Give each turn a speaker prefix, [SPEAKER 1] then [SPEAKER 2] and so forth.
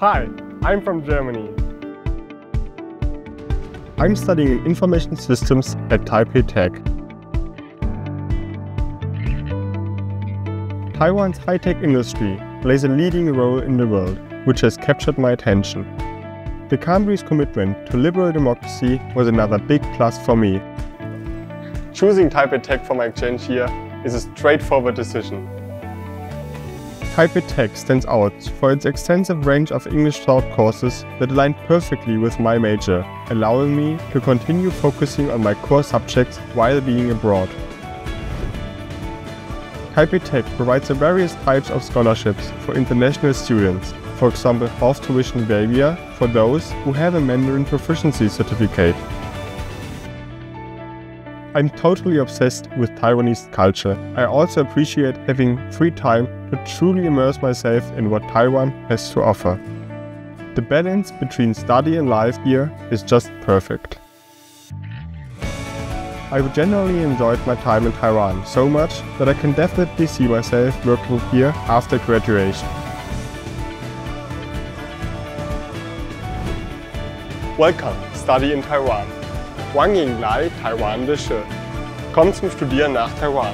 [SPEAKER 1] Hi, I'm from Germany.
[SPEAKER 2] I'm studying information systems at Taipei Tech. Taiwan's high-tech industry plays a leading role in the world, which has captured my attention. The country's commitment to liberal democracy was another big plus for me.
[SPEAKER 1] Choosing Taipei Tech for my exchange year is a straightforward decision.
[SPEAKER 2] Taipei Tech stands out for its extensive range of English taught courses that align perfectly with my major, allowing me to continue focusing on my core subjects while being abroad. Taipei Tech provides various types of scholarships for international students, for example half tuition waiver for those who have a Mandarin proficiency certificate. I'm totally obsessed with Taiwanese culture. I also appreciate having free time to truly immerse myself in what Taiwan has to offer. The balance between study and life here is just perfect. I've generally enjoyed my time in Taiwan so much that I can definitely see myself working here after graduation.
[SPEAKER 1] Welcome, Study in Taiwan. 欢迎来台湾的社，Komm zum Studieren nach Taiwan.